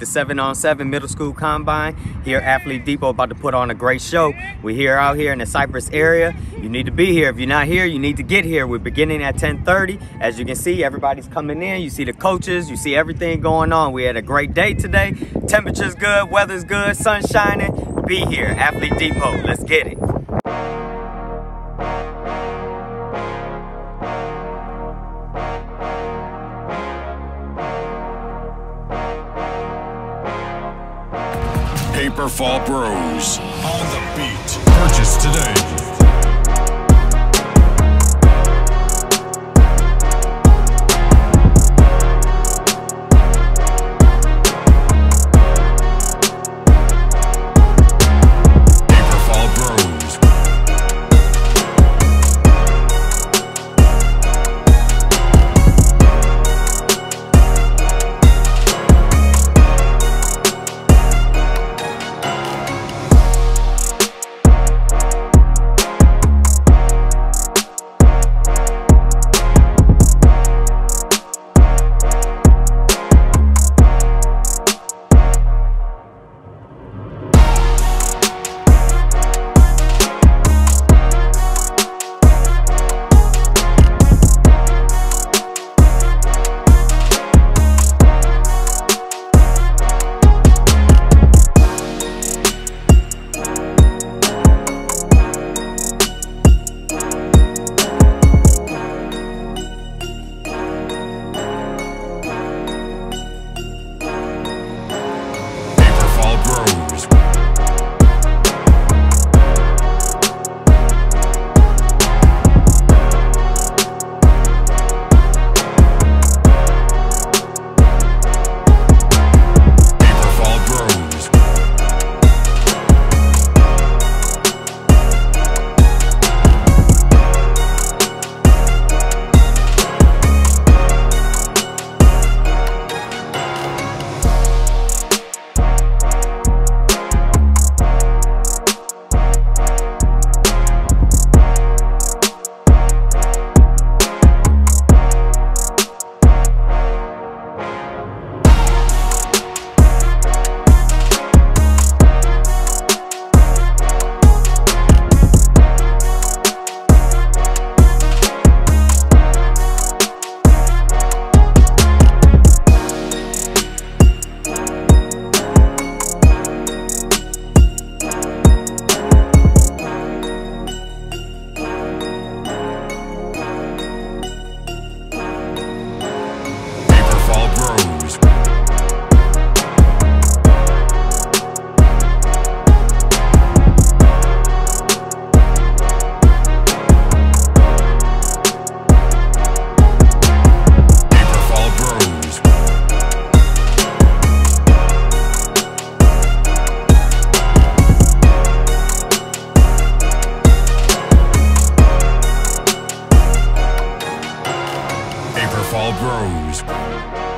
The 7 on 7 middle school combine here at Athlete Depot about to put on a great show. We're here out here in the Cypress area. You need to be here. If you're not here, you need to get here. We're beginning at 10:30. As you can see, everybody's coming in. You see the coaches, you see everything going on. We had a great day today. Temperature's good, weather's good, sun shining. Be here, Athlete Depot. Let's get it. Paper Fall Bros. On the beat. Purchase today. Paperfall grows.